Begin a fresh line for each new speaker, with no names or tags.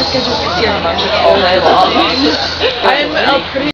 I could just sit here and watch all day long. I'm a pretty